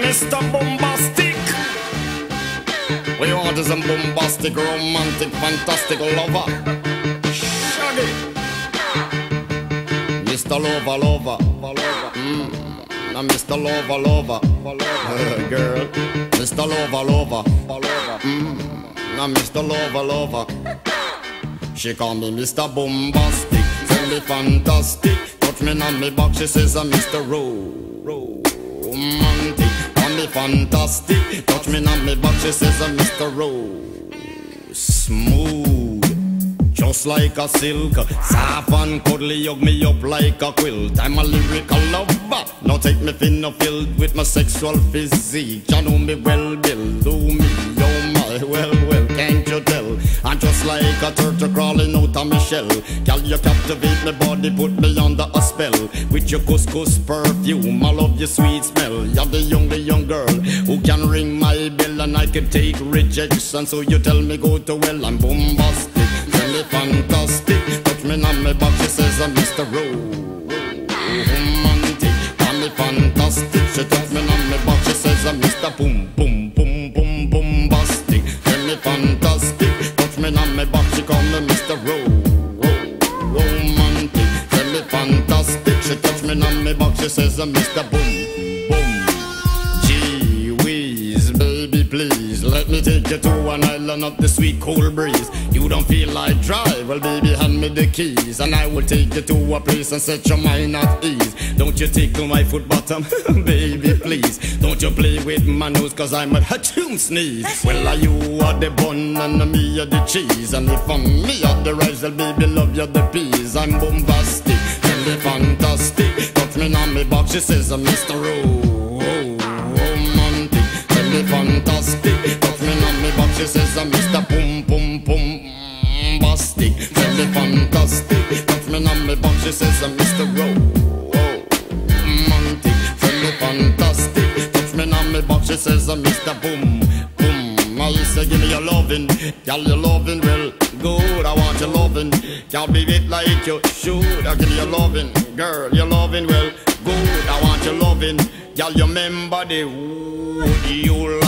Mr. Boombastic. We is a boombastic, romantic, fantastic lover. Shaggy. Mr. Lover, lover. Mm. Now, Mr. Lover, lover, girl. Mr. Lover, lover. Mm. Now, Mr. Lover, lover. She call me Mr. Boombastic, tell me fantastic. Touch me on me back, she says I'm Mr. Romantic. Fantastic, touch me on me back, she says I'm Mr. Rose. Smooth. Just like a silk, soft and cuddly, hug me up like a quilt. I'm a lyrical lover. Now take me or filled with my sexual physique. You know me well, Bill. Do me, oh my, well, well? Like a turtle crawling out of my shell. Girl, you captivate my body, put me under a spell. With your khus khus perfume, I love your sweet smell. You're the young, the young girl who can ring my bell and I can take rejection. So you tell me go to well, I'm boombastic, tell me fantastic. Touch me on my back, she says I'm Mr. Romantic, call me fantastic. She touch me on my back, she says I'm Mr. Boom, on my back, she says uh, I'm Mr. Boom, boom. Gee whiz, baby, please let me take you to an island of the sweet cool breeze. You don't feel like drive, well, baby, hand me the keys, and I will take you to a place and set your mind at ease. Don't you tickle my foot bottom, baby, please. Don't you play with my nose, cause I'm a hatchoon sneeze. Well, are you are the bun and me are the cheese, and if I'm me are the rice, well, baby, love you the peas. I'm boombastic, she says I'm Mr. Ro- romantic. Tell me fantastic. Touch me on me back, she says uh, I'm Mr. Boom Boom Boom Bastic. Tell me fantastic. Touch me on me back, she says uh, I'm Mr. Oh, oh, romantic. Tell me fantastic. Touch me on me back, she says uh, I'm Mr. Boom Boom. I say give me your lovin', girl your lovin' well good. I want your lovin', can't be it like you should. I give you your lovin', girl your lovin' well good. I want your lovin', girl you remember the would you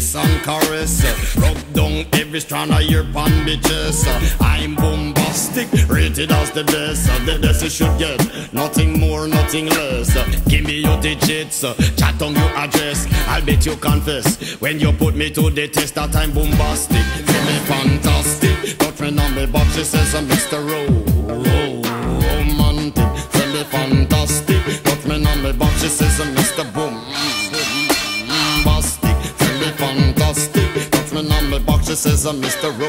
kiss and caress, uh, rub down every strand of your pan bitches. Uh, I'm boombastic, rated as the best. Uh, the best you should get, nothing more, nothing less. Give me your digits, chat on your address. I'll bet you confess when you put me to the test that I'm boombastic. Feel me fantastic, touch me on me box, she says I'm Mr. Ro- she says I'm Mr. Ro-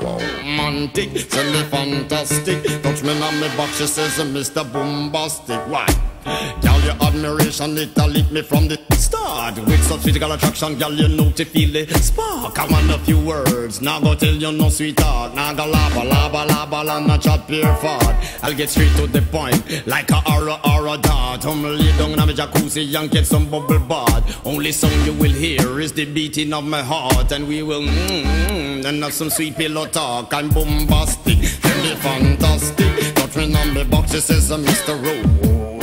Romantic, me fantastic, touch me on me box, she says Mr. Boombastic. Why? Girl, your admiration, it a lit me from the start. With such physical attraction, girl, you know to feel the spark. I want a few words, now go tell you no sweetheart Now go laba, laba, laba, la, not chat pure fart. I'll get straight to the point, like a aura, aura dart. I'm lay down in my jacuzzi and get some bubble bath. Only song you will hear is the beating of my heart. And we will mmm, and have some sweet pillow talk I'm boombastic, me fantastic. Touch me on me box, she says Mr. Rowe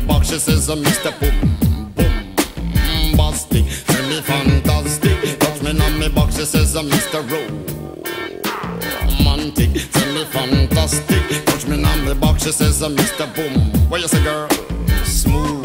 my box, she says, Mr. Boom, boom, bastic. Tell me fantastic, touch me on my box, she says, Mr. Romantic, tell me fantastic. Touch me on my box, she says, Mr. Boom. What you say, girl? Smooth.